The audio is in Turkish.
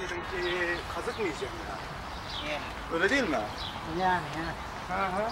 projenin e, kazık mı yiyeceksin ya? Yani. Öyle değil mi? Yani yani. Hı hı.